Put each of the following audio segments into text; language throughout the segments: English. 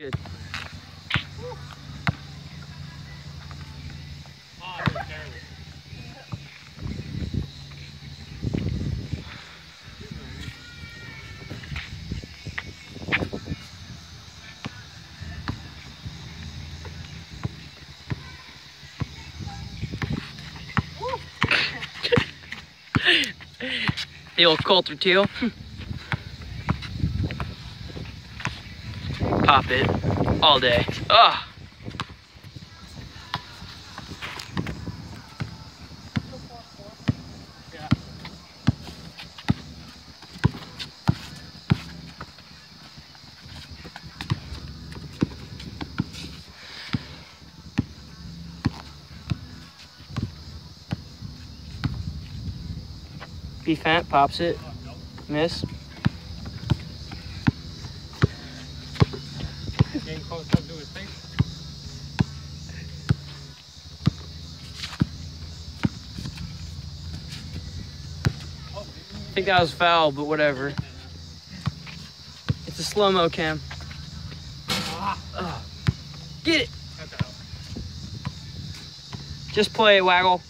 Good. the old Coulter teal. Pop it all day. Ah. B-Fent, pops it. Miss. Getting close up to his face. I think that was foul, but whatever. It's a slow mo cam. Ugh. Get it. Just play it, Waggle.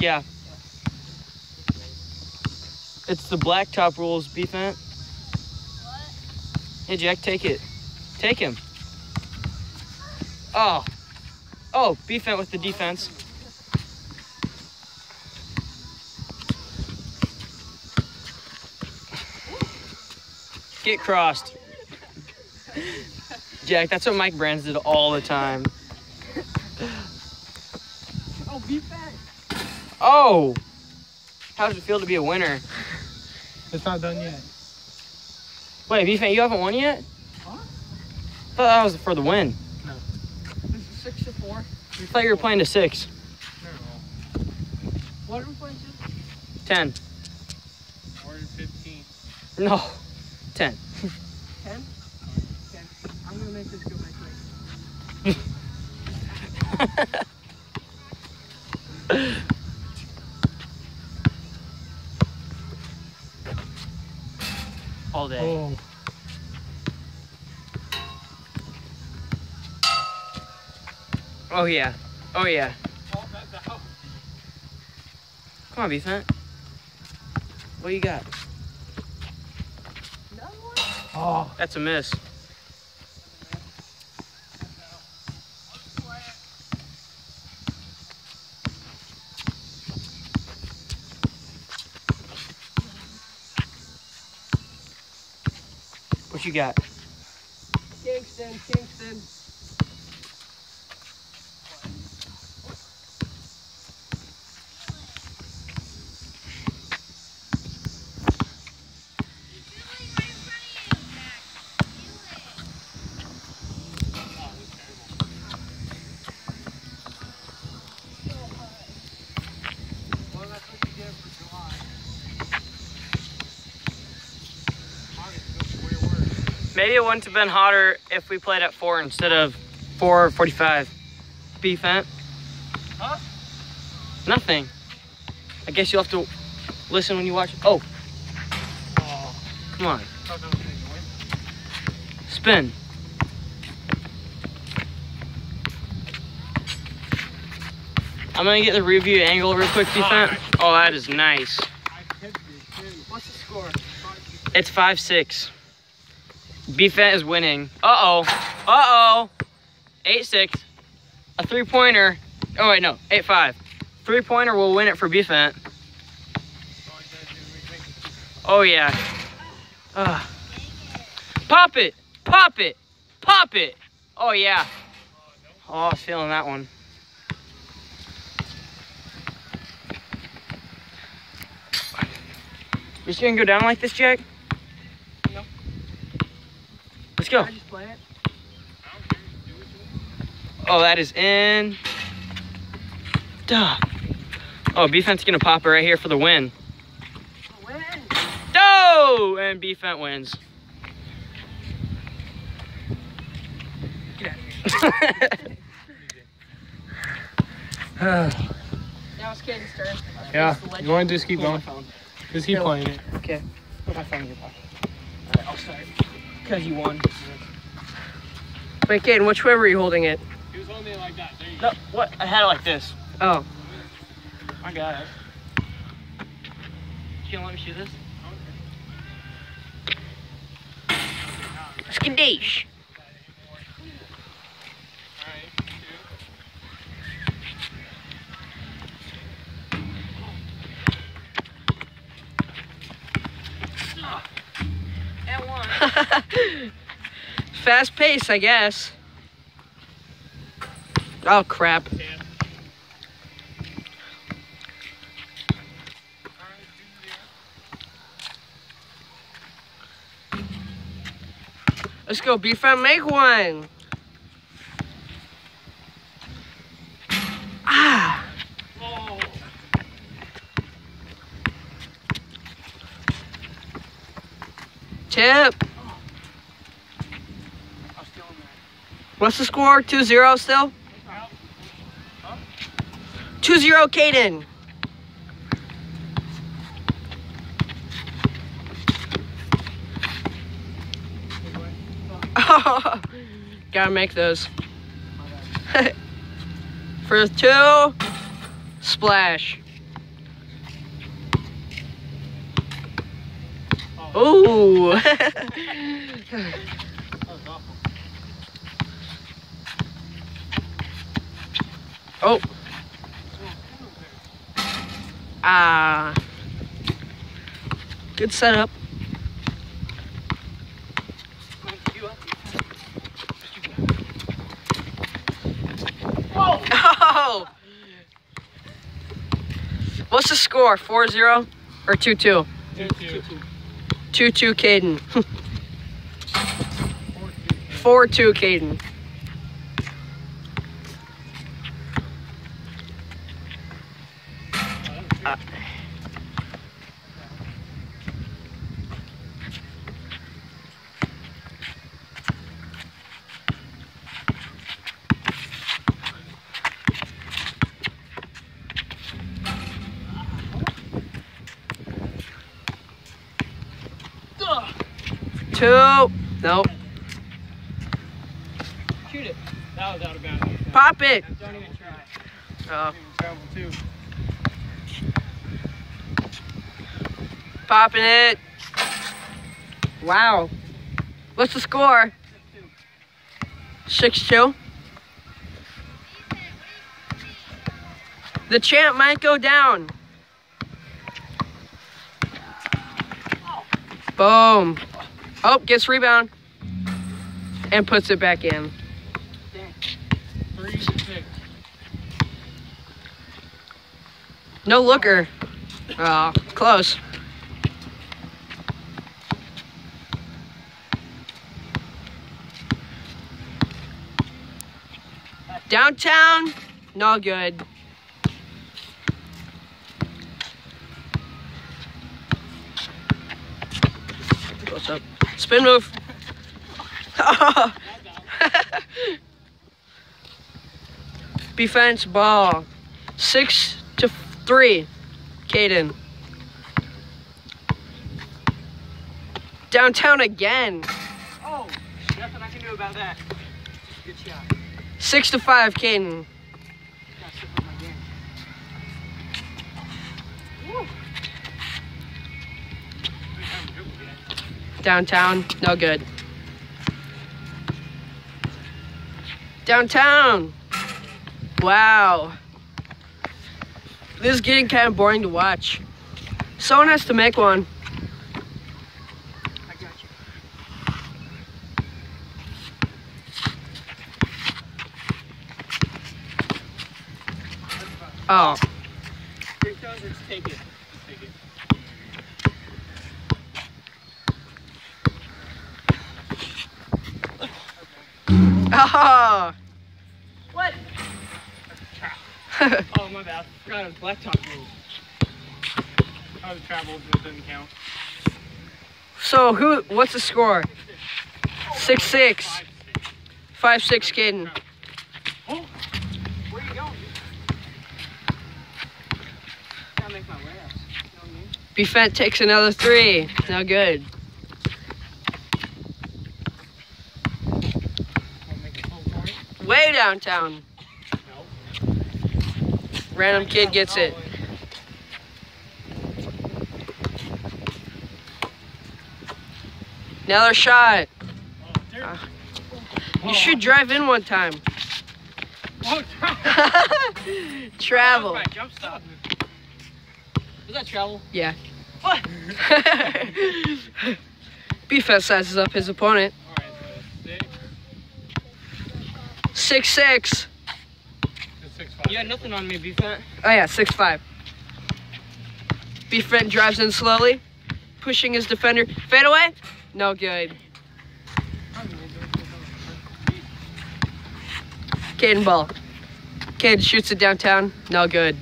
Yeah. It's the blacktop rules, B Fent. Hey, Jack, take it. Take him. Oh. Oh, B Fent with the defense. Get crossed. Jack, that's what Mike Brands did all the time. Oh, B-Fent. Oh! How does it feel to be a winner? It's not done yet. Wait, B-Fent, you haven't won yet? Huh? I thought that was for the win. No. This is six to four. I thought you were playing to six. No. What are we playing to? Ten. Or 15. No. Ten. Ten? Okay. I'm gonna make this go my way. All day. Oh. Oh, yeah. Oh, yeah. Oh, that's out. Come on, B-Fent. What you got? Oh. That's a miss. What you got? Kingston, Kingston. Well, that's what you get for July. August goes way worse. Maybe it wouldn't have been hotter if we played at four instead of 4:45. B-Fent. Huh? Nothing. I guess you'll have to listen when you watch. Oh, Oh, come on. thought that was gonna win. Spin. I'm gonna get the review angle real quick, defense. Oh, oh, that is nice. I tipped it, too. What's the score? It's five six. B-Fent is winning. Uh oh. Uh oh. Eight six. A three pointer. Oh wait, no. Eight five. Three pointer will win it for B-Fent. Oh yeah. Ugh. Pop it. Pop it. Pop it. Oh yeah. Oh, I was feeling that one. You're just gonna go down like this, Jack? No. Let's go. I just play it. Oh, that is in. Duh. Oh, B-Fent's gonna pop it right here for the win. Win. No! And B-Fent wins. Get out of here. yeah. Now it's Caden's turn. Yeah, you want to just keep going? phone. Just keep playing it. Okay. Put my phone in your pocket. Alright, I'll start. Because you won. Wait, Caden, which way were you holding it? He was holding it like that. There you No, what? I had it like this. Oh. I got it. You gonna let me shoot this? Skadoosh. Alright, And one. Fast pace, I guess. Oh, crap. Let's go, beef and make one. Ah. Tip. I was still in there. What's the score? 2-0 still? 2-0 Caden. Gotta make those. For two, splash. Ooh. That was awful. Oh. Ah. Good setup. Up? Oh! What's the score? 4-0 or 2-2? Two, two. 2-2 Caden. 4-2 Caden. Two. Nope. Shoot it. That was out of bounds. Pop it. Don't even try. Oh, Travel too. popping it. Wow. What's the score? 6-2. The champ might go down. Boom. Oh, gets rebound. And puts it back in. No looker. Oh, close. Downtown, no good. What's up? Spin move. Defense ball. Six to three. Caden. Downtown again. Oh, nothing I can do about that. Good shot. Six to five, Caden. Downtown, no good. Downtown. Wow. This is getting kind of boring to watch. Someone has to make one. Oh. Take it. Let's take it. Oh. What? Oh, my bad. I forgot it was blacktop rules. I oh, was traveled, so it didn't count. so who? What's the score? Six six. Five, six. Five six, Caden. Oh, where you going? Gotta make my way up. You know what I mean? B-Fent takes another three. No good. Way downtown. Random kid gets it. Another shot. Uh, You should drive in one time. Travel. Was that travel? Yeah. B-Fent sizes up his opponent. Alright, so six. Six six. Five. You had nothing on me, B-Fent. Oh yeah, six five. B-Fent drives in slowly, pushing his defender. Fade away. No good. Caden ball. Caden shoots it downtown. No good.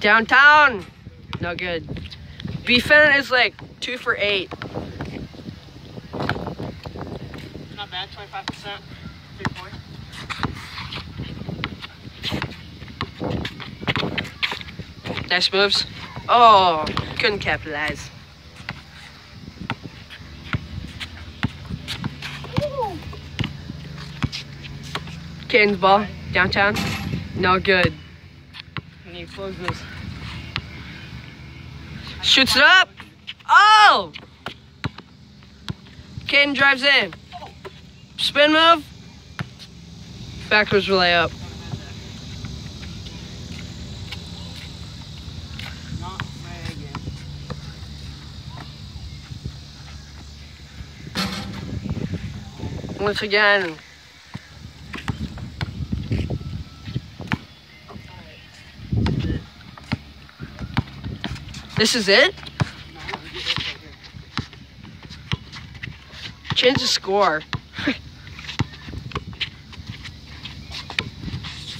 Downtown. No good. B-Fent is like two for eight. Not bad, 25%. Three point. Nice moves. Oh, couldn't capitalize. Caden's ball, downtown. No good. And he closes. Shoots it up. Oh! Caden drives in. Spin move. Backwards my again. Once again. This is it? Change the score.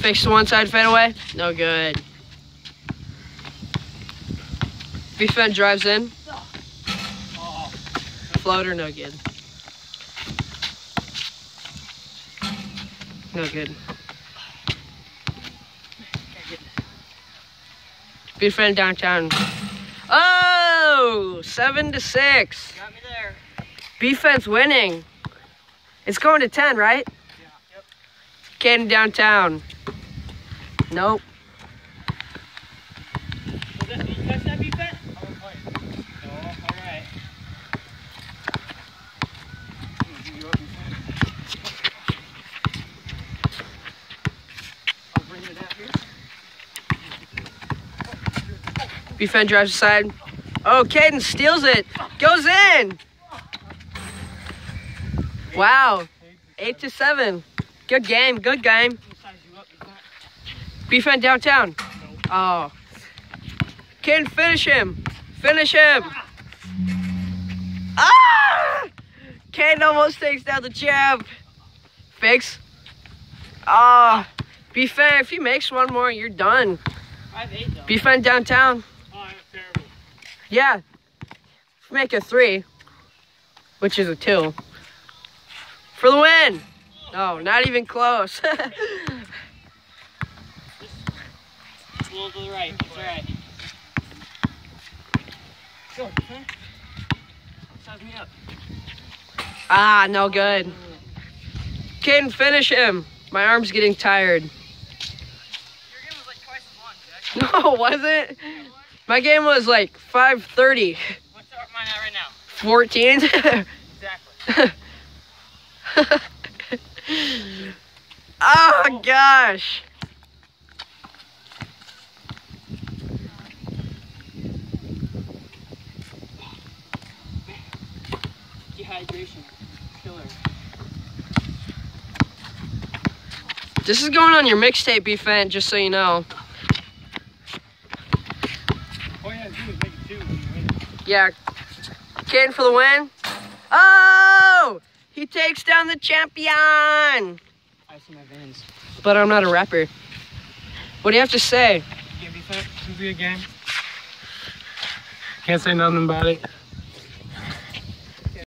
Fakes to one side fadeaway. No good. B-Fent drives in. Floater, no good. No good. B-Fent downtown. Oh, seven to six. Got me there. Winning. It's going to ten, right? Caden downtown. Nope. Defense drives aside. Oh, Caden steals it. Goes in. Wow. Eight to seven. Good game. Good game. Defense downtown. Oh. Caden, finish him. Finish him. Ah! Caden almost takes down the champ. Fix. Ah. Be fair, if he makes one more, you're done. I have eight, though. Downtown. Oh. Yeah. Make a three, which is a two. For the win. No, not even close. It's a little to the right. It's alright. Go, B-Fent. Size me up. ah, no good. Caden, finish him. My arm's getting tired. Your game was like twice as long, Jack. No, was it? My game was like 5:30. What's our- mine at right now? 14. Exactly. oh gosh. Dehydration. Killer. This is going on your mixtape, B-Fent, just so you know. All you have to do is make it two when you win. Yeah. Caden for the win. Oh! He takes down the champion. Ice in my veins. But I'm not a rapper. What do you have to say? This is a game. Can't say nothing about it.